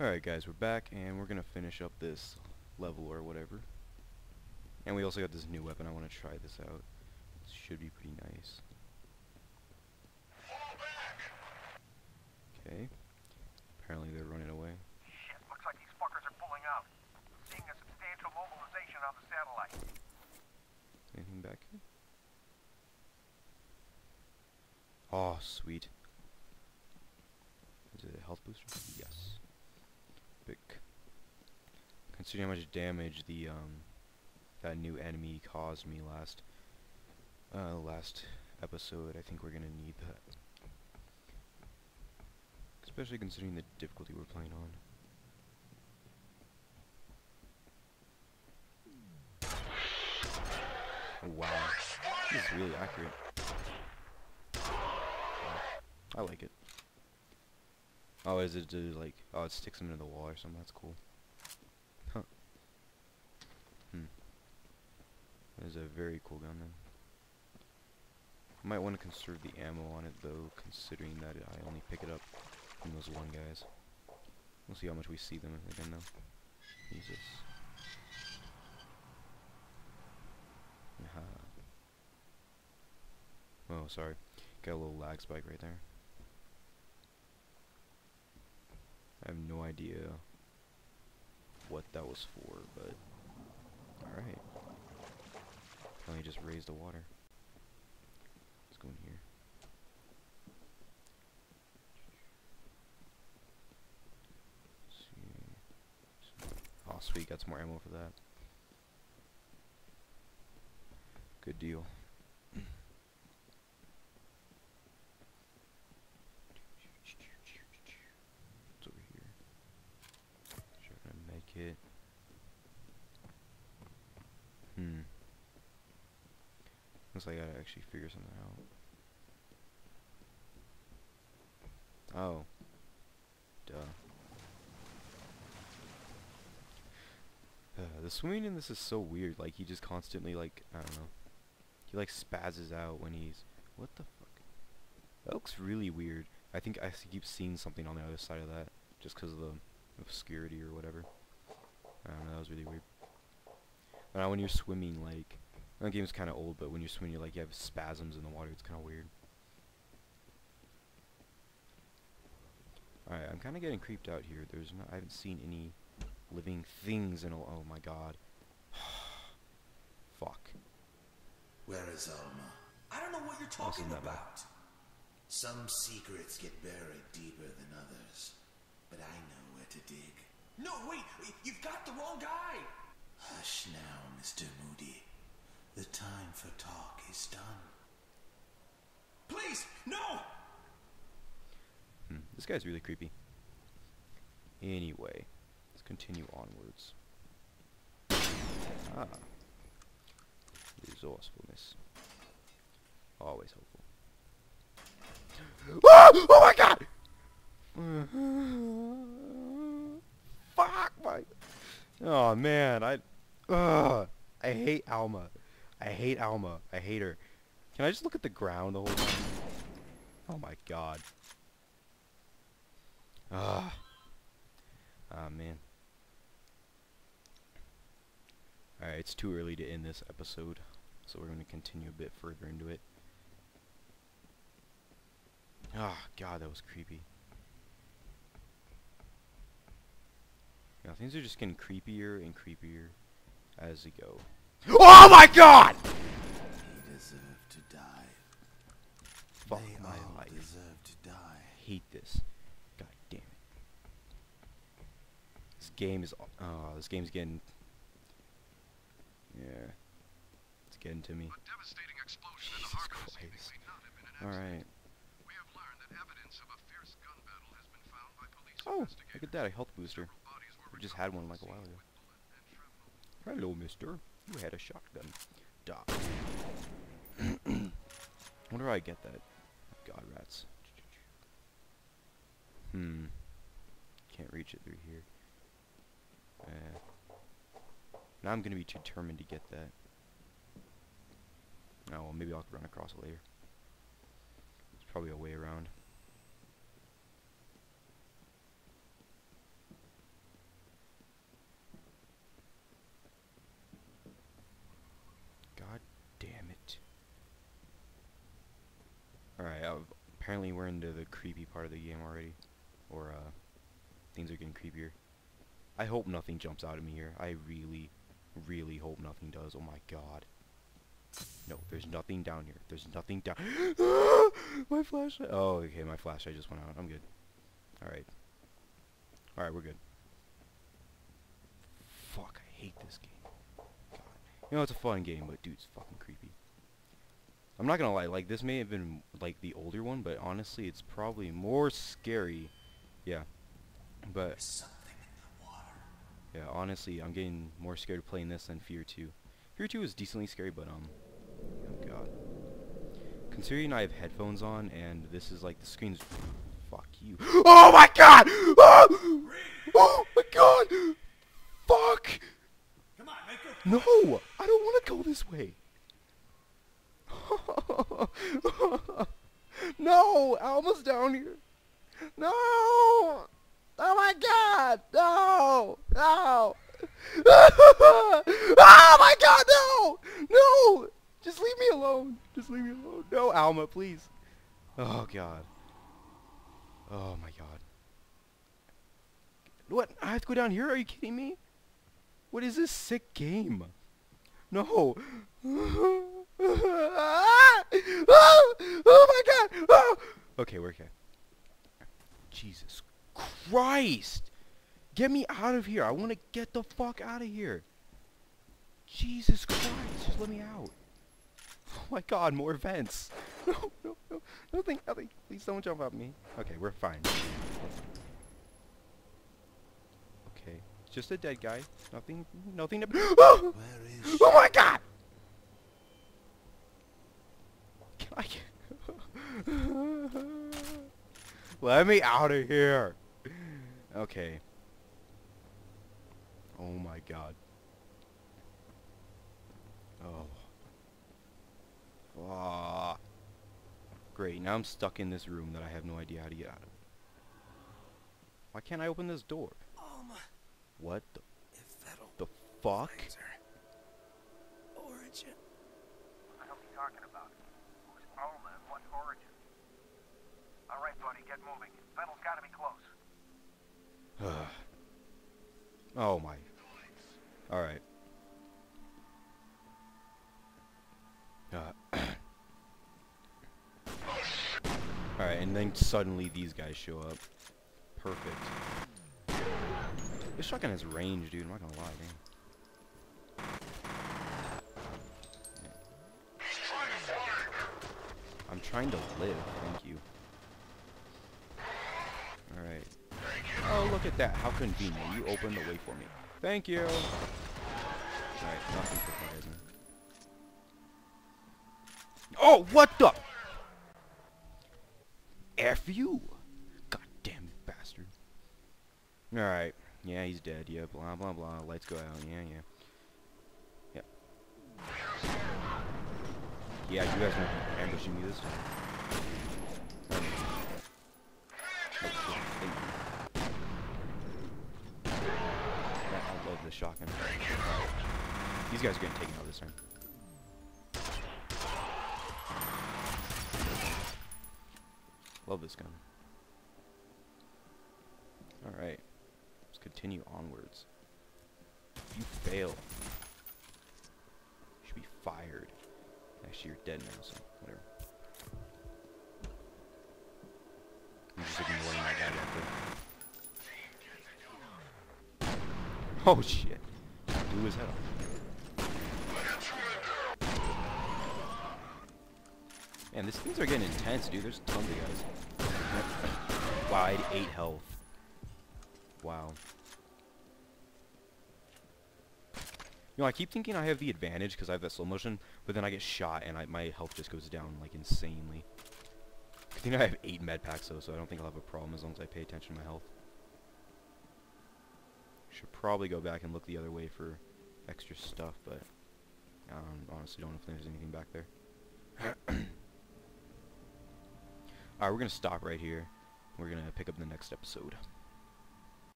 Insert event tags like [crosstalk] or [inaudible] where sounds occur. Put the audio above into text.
Alright guys, we're back and we're gonna finish up this level or whatever. And we also got this new weapon, I want to try this out. This should be pretty nice. Okay. Apparently they're running away. Shit, looks like these fuckers are pulling out. Seeing a substantial mobilization on the satellite. Anything back here? Oh, sweet. Is it a health booster? Yes. Considering how much damage the um that new enemy caused me last uh last episode, I think we're gonna need that. Especially considering the difficulty we're playing on. Oh, wow. This is really accurate. I like it. Oh, is it like, oh, it sticks them into the wall or something? That's cool. Huh. Hmm. Is a very cool gun then. I might want to conserve the ammo on it though, considering that I only pick it up from those one guys. We'll see how much we see them again though. Jesus. Oh, sorry. Got a little lag spike right there. I have no idea what that was for, but alright. Probably just raise the water. Let's go in here. Oh sweet, got some more ammo for that. Good deal. What's over here? Sure, gonna make it. Hmm. I gotta actually figure something out. Oh. Duh. Uh, the swimming in this is so weird. Like he just constantly like I don't know. He like spazzes out when he's what the fuck. That looks really weird. I think I keep seeing something on the other side of that just because of the obscurity or whatever. I don't know. That was really weird. But now when you're swimming, like that game's kind of old, but when you're swimming, you're like you have spasms in the water. It's kind of weird. Alright, I'm kind of getting creeped out here. There's no, I haven't seen any living things in a, oh my god. [sighs] Fuck. Where is Alma? I don't know what you're talking isn't bad. about. Some secrets get buried deeper than others, but I know where to dig. No, wait, wait, you've got the wrong guy. Hush now, Mr. Moody. The time for talk is done. Please, no! Hmm, this guy's really creepy. Anyway, let's continue onwards. Ah. Resourcefulness. Always helpful. Ah! [gasps] Oh my god! Fuck my... Oh man, I... Ugh. I hate Alma. I hate Alma. I hate her. Can I just look at the ground the whole time? Oh my god. Ah. Ah, man. Alright, it's too early to end this episode, so we're going to continue a bit further into it. Ah, god, that was creepy. Yeah, things are just getting creepier and creepier as we go. Oh my god! He deserved to die. Fuck they my all life. deserve to die. hate this. God damn it. This game is oh, this game's getting Yeah. It's getting to me. A devastating explosion in the Jesus Christ. seemingly not have been an All accident. right. We have learned that evidence of a fierce gun battle has been found by police Oh, look at that, a health booster. Several bodies were We just had one like a while ago. with bullet and shrapnel. Hello, mister. You had a shotgun. Duh. [clears throat] Where do I get that. God rats. Hmm. Can't reach it through here. Uh, now I'm gonna be too determined to get that. Oh well, maybe I'll run across it later. There's probably a way around. Apparently we're into the creepy part of the game already. Or, uh, things are getting creepier. I hope nothing jumps out at me here. I really, really hope nothing does. Oh my god. No, there's nothing down here. There's nothing down. [gasps] my flashlight. Oh, okay, my flashlight just went out. I'm good. Alright. Alright, we're good. Fuck, I hate this game. God. You know, it's a fun game, but dude, it's fucking creepy. I'm not gonna lie, like, this may have been, like, the older one, but honestly, it's probably more scary. Yeah. But, There's something in the water. yeah, honestly, I'm getting more scared playing this than Fear 2. Fear 2 is decently scary, but, um, oh god. Considering I have headphones on, and this is, like, the screen's... Fuck you. [gasps] Oh my god! Oh, [gasps] oh my god! Fuck! On. No! I don't want to go this way! [laughs] no! Alma's down here! No! Oh my god! No! No! [laughs] oh my god, no! No! Just leave me alone. Just leave me alone. No, Alma, please. Oh god. Oh my god. What? I have to go down here? Are you kidding me? What is this sick game? No. [laughs] Oh, oh my god. Oh. Okay, we're okay. Jesus Christ. Get me out of here. I want to get the fuck out of here. Jesus Christ. Just let me out. Oh my god, more vents. [laughs] No, no, no. Nothing, nothing. Please don't jump at me. Okay, we're fine. Okay. Just a dead guy. Nothing, nothing to... [gasps] Oh! Where is Oh my god! Can I get... Let me out of here! Okay. Oh my god. Oh. Ah. Great, now I'm stuck in this room that I have no idea how to get out of. Why can't I open this door? Alma, What the, if that'll the fuck? find. Origin. What the hell are you talking about? Who's Alma and what origin? All right, buddy, get moving. Fettel's gotta be close. [sighs] oh my. Alright. Uh, [clears throat] Alright, and then suddenly these guys show up. Perfect. This shotgun has range, dude. I'm not gonna lie, damn. I'm trying to live, thank you. Alright. Oh, look at that. How convenient. You opened the way for me. Thank you. Alright, nothing for Horizon. Oh, what the? F you. Goddamn bastard. Alright. Yeah, he's dead. Yeah, blah, blah, blah. Lights go out. Yeah, yeah. Yep. Yeah, you guys be ambushing me this time. Um, oh, shit, thank you. Yeah, I love this shotgun. These guys are getting taken out this time. Love this gun. Alright. Let's continue onwards. If you fail, you should be fired. Actually, you're dead now, so whatever. I'm just ignoring guy there. [laughs] Oh shit. Blew his head off. Man, these things are getting intense, dude. There's tons of guys. wow, I had 8 health. Wow. You know, I keep thinking I have the advantage because I have that slow motion, but then I get shot and I, my health just goes down, like, insanely. I think I have 8 med packs, though, so I don't think I'll have a problem as long as I pay attention to my health. Should probably go back and look the other way for extra stuff, but I don't, honestly don't know if there's anything back there. [coughs] Alright, we're going to stop right here. We're going to pick up the next episode.